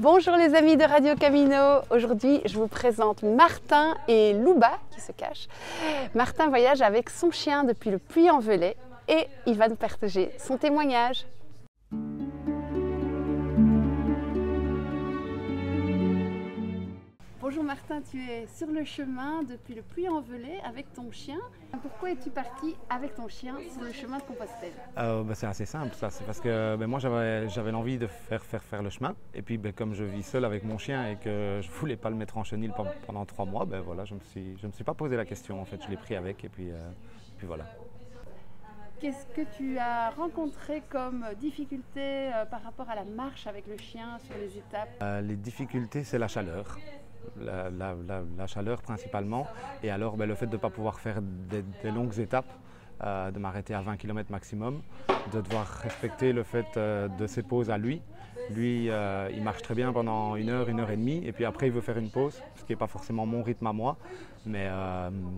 Bonjour les amis de Radio Camino. Aujourd'hui, je vous présente Martin et Louba qui se cachent. Martin voyage avec son chien depuis le Puy-en-Velay et il va nous partager son témoignage. Bonjour Martin, tu es sur le chemin depuis le Puy-en-Velay avec ton chien. Pourquoi es-tu parti avec ton chien sur le chemin de Compostelle? Euh, bah, C'est assez simple, ça. C'est parce que ben, moi j'avais l'envie de faire, faire faire le chemin. Et puis ben, comme je vis seul avec mon chien et que je voulais pas le mettre en chenille pendant trois mois, ben, voilà, je ne me, suis, je me suis pas posé la question en fait. Je l'ai pris avec et puis, euh, puis voilà. Qu'est-ce que tu as rencontré comme difficulté euh, par rapport à la marche avec le chien sur les étapes? Les difficultés, c'est la chaleur la, chaleur principalement. Et alors ben, le fait de ne pas pouvoir faire des, longues étapes, euh, de m'arrêter à 20 km maximum, de devoir respecter le fait euh, de ses pauses à lui. Lui, euh, il marche très bien pendant une heure, une heure et demie, et puis après il veut faire une pause, ce qui n'est pas forcément mon rythme à moi. Mais,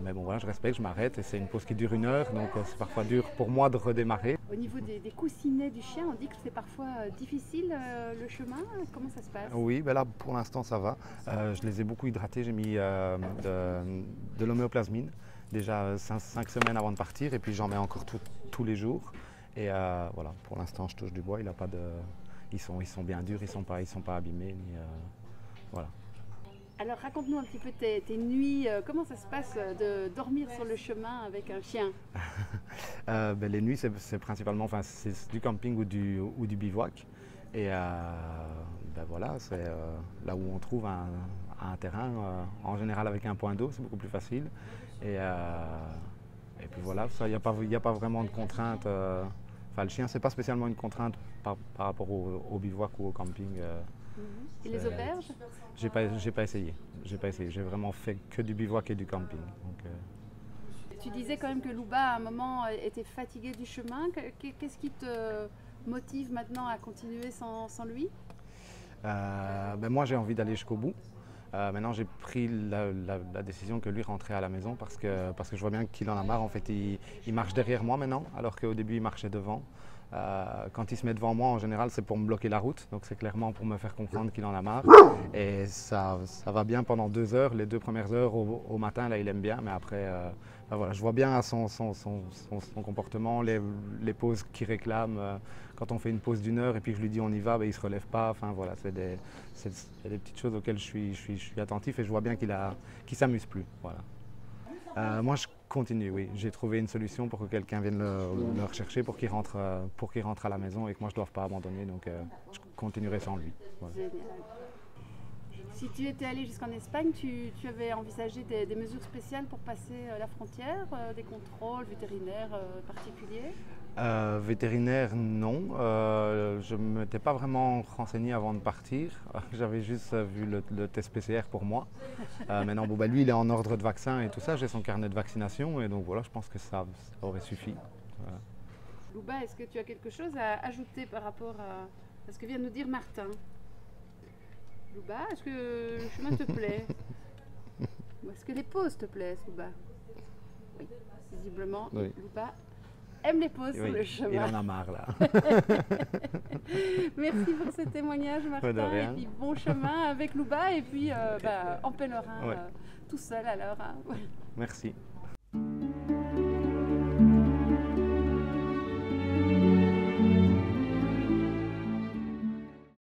mais bon voilà, je respecte, je m'arrête, et c'est une pause qui dure une heure, donc c'est parfois dur pour moi de redémarrer. Au niveau des, coussinets du chien, on dit que c'est parfois difficile le chemin. Comment ça se passe? Oui, ben là pour l'instant ça va. je les ai beaucoup hydratés, j'ai mis de, de l'homéoplasmine déjà 5 semaines avant de partir, et puis j'en mets encore tous les jours. Et voilà, pour l'instant je touche du bois, il a pas de ils sont, ils sont bien durs, ils ne sont, pas, ils sont pas abîmés. Euh, voilà. Alors raconte-nous un petit peu tes, nuits, euh, comment ça se passe euh, de dormir sur le chemin avec un chien? Ben, Les nuits, c'est principalement enfin, du camping ou du, ou du bivouac. Et ben, voilà, c'est là où on trouve un, terrain, en général avec un point d'eau, c'est beaucoup plus facile. Et, et puis voilà, il n'y a, pas, a pas vraiment de contraintes. Enfin, le chien, c'est pas spécialement une contrainte par, rapport au, bivouac ou au camping. Euh, mhm. Et les auberges? J'ai pas, j'ai pas essayé. J'ai pas essayé. J'ai vraiment fait que du bivouac et du camping. Donc, euh. Tu disais quand même que Louba, à un moment, était fatigué du chemin. Qu'est-ce qui te motive maintenant à continuer sans, sans lui? Euh, ben Moi, j'ai envie d'aller jusqu'au bout. Euh, maintenant, j'ai pris la, décision que lui rentrait à la maison parce que, je vois bien qu'il en a marre. En fait, il, il marche derrière moi maintenant, alors qu'au début, il marchait devant. Euh, quand il se met devant moi, en général, c'est pour me bloquer la route. Donc, c'est clairement pour me faire comprendre qu'il en a marre. Et ça, ça, va bien pendant deux heures. Les deux premières heures au, matin, là, il aime bien. Mais après, euh, ben voilà, je vois bien son, son, son, son comportement, les, les pauses qu'il réclame. Euh, quand on fait une pause d'une heure et puis je lui dis on y va, ben, il ne se relève pas. Enfin, voilà, c'est des, des, petites choses auxquelles je suis, je suis, je suis attentif et je vois bien qu'il ne s'amuse plus. Voilà. moi, je continue, oui. J'ai trouvé une solution pour que quelqu'un vienne le, rechercher pour qu'il rentre, euh, pour qu'il rentre à la maison et que moi je ne doive pas abandonner. Donc euh, je continuerai sans lui. Si tu étais allé jusqu'en Espagne, tu, avais envisagé des, mesures spéciales pour passer euh, la frontière, des contrôles vétérinaires particuliers? Euh, vétérinaire, non. Euh, je ne m'étais pas vraiment renseigné avant de partir. J'avais juste vu le, test PCR pour moi. Euh, maintenant, bon, bah, lui, il est en ordre de vaccin et tout ça. J'ai son carnet de vaccination et donc voilà, je pense que ça, aurait suffi. Louba, est-ce que tu as quelque chose à ajouter par rapport à, ce que vient de nous dire Martin? Louba, est-ce que le chemin te plaît Est-ce que les pauses te plaisent, Louba Oui, visiblement, Louba aime les pauses sur le chemin. Il en a marre là. Merci pour ce témoignage Martin. Et puis bon chemin avec Louba et puis euh, bah, en pèlerin, euh, tout seul alors. Hein. Merci.